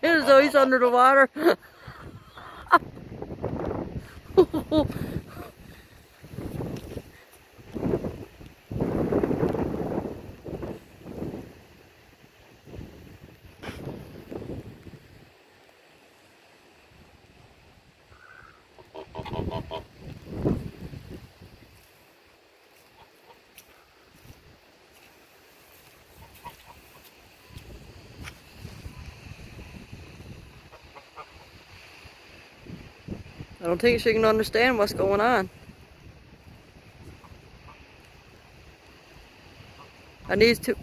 There's ice under the water. I don't think she can understand what's going on. I need two,